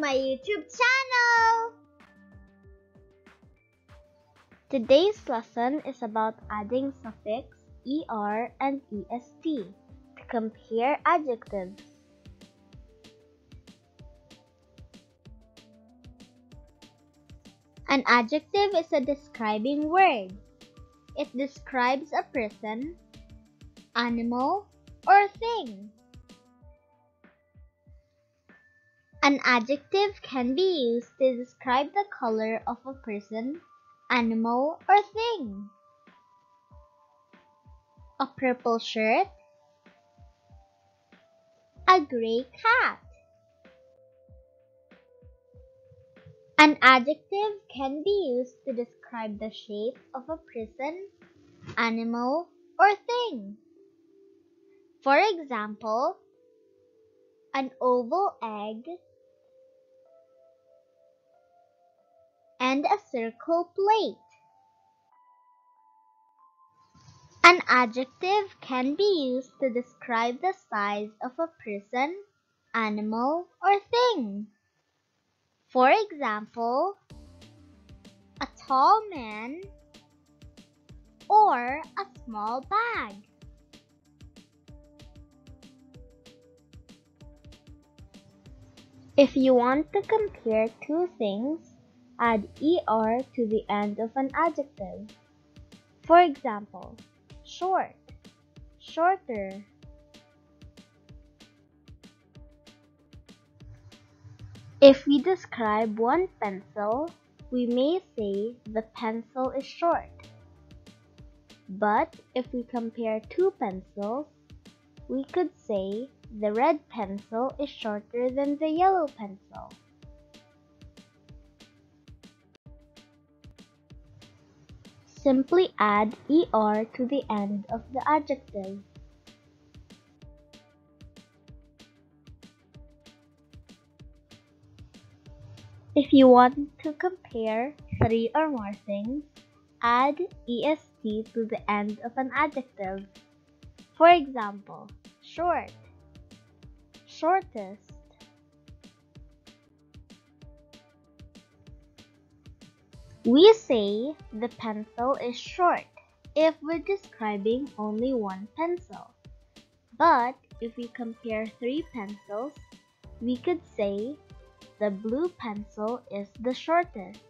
my YouTube channel! Today's lesson is about adding suffix er and est to compare adjectives. An adjective is a describing word. It describes a person, animal, or thing. An adjective can be used to describe the color of a person, animal, or thing. A purple shirt, a gray cat. An adjective can be used to describe the shape of a person, animal, or thing. For example, an oval egg and a circle plate. An adjective can be used to describe the size of a person, animal, or thing. For example, a tall man or a small bag. If you want to compare two things, add er to the end of an adjective. For example, short, shorter. If we describe one pencil, we may say the pencil is short. But if we compare two pencils, we could say the red pencil is shorter than the yellow pencil. Simply add er to the end of the adjective. If you want to compare three or more things, add est to the end of an adjective. For example, short, shortest, We say the pencil is short if we're describing only one pencil. But if we compare three pencils, we could say the blue pencil is the shortest.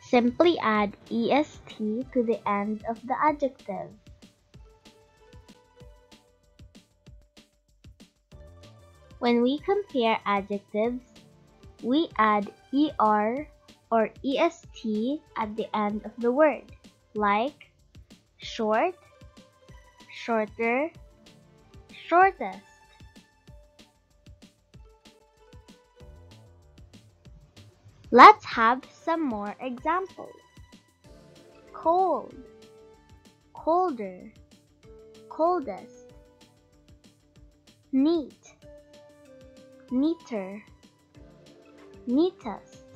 Simply add est to the end of the adjective. When we compare adjectives, we add er or est at the end of the word, like short, shorter, shortest. Let's have some more examples. Cold, colder, coldest. Neat, neater, neatest,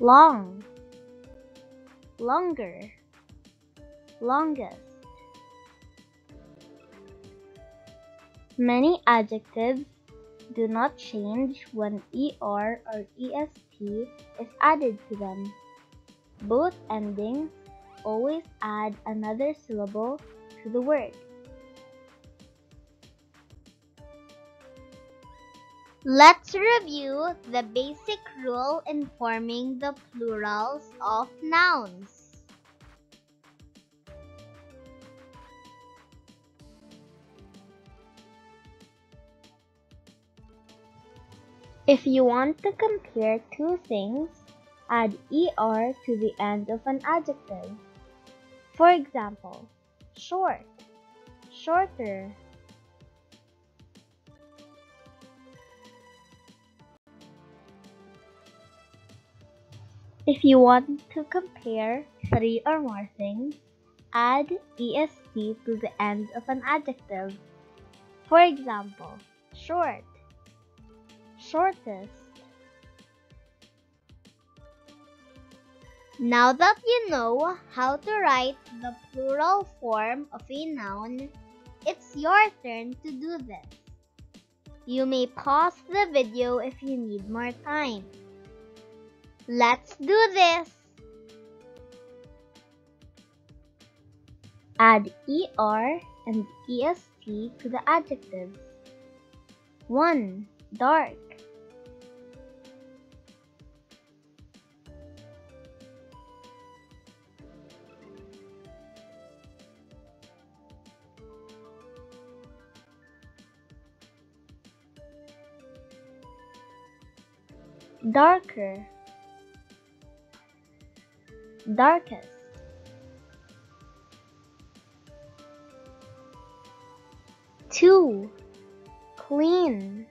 long, longer, longest. Many adjectives do not change when er or est is added to them. Both endings always add another syllable to the word. Let's review the basic rule in forming the plurals of nouns. If you want to compare two things, add er to the end of an adjective. For example, short, shorter, If you want to compare three or more things, add est to the end of an adjective. For example, short, shortest. Now that you know how to write the plural form of a noun, it's your turn to do this. You may pause the video if you need more time. Let's do this! Add ER and EST to the adjectives. 1. Dark darker darkest. Two clean.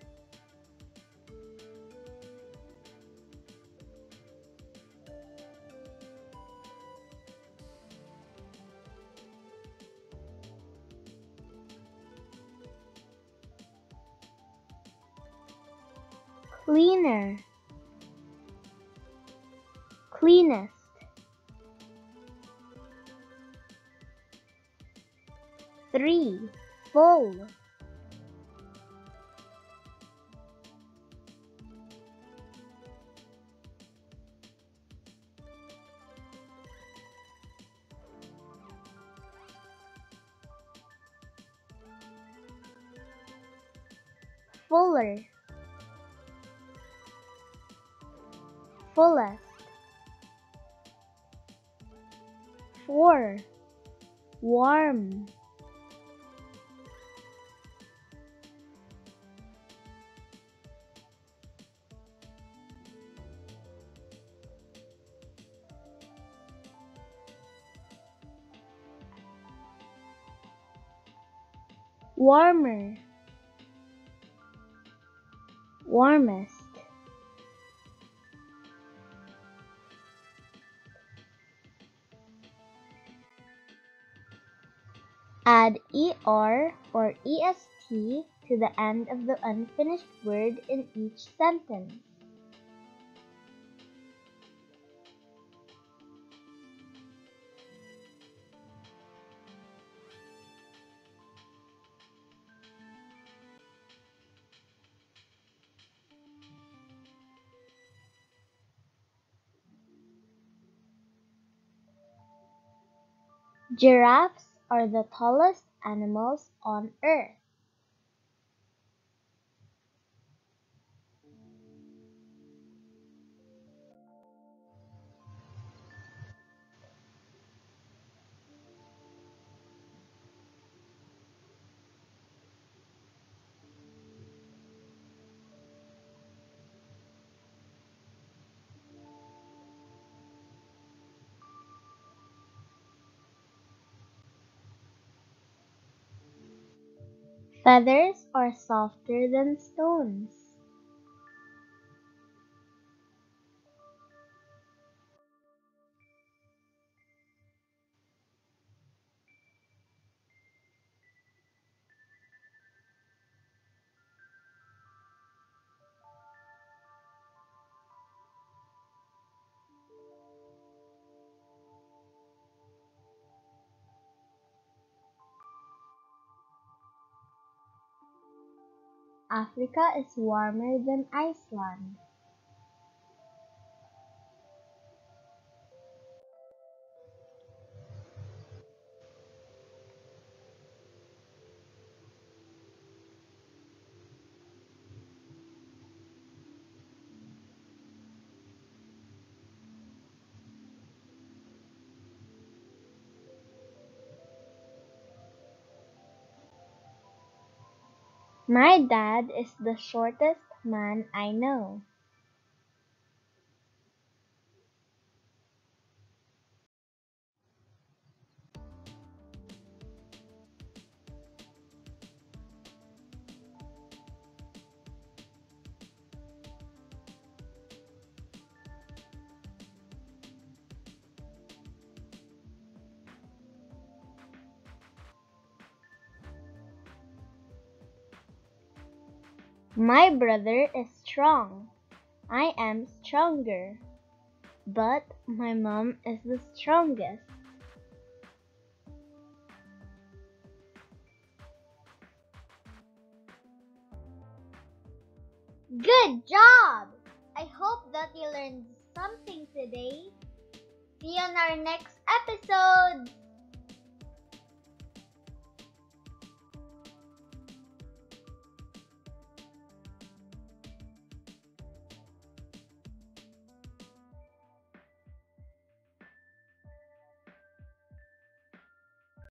Cleaner. Cleanest three full fuller. Fullest four warm warmer warmest Add ER or EST to the end of the unfinished word in each sentence. Giraffes are the tallest animals on Earth. Feathers are softer than stones. Africa is warmer than Iceland. My dad is the shortest man I know. My brother is strong. I am stronger. But my mom is the strongest. Good job! I hope that you learned something today. See you on our next episode!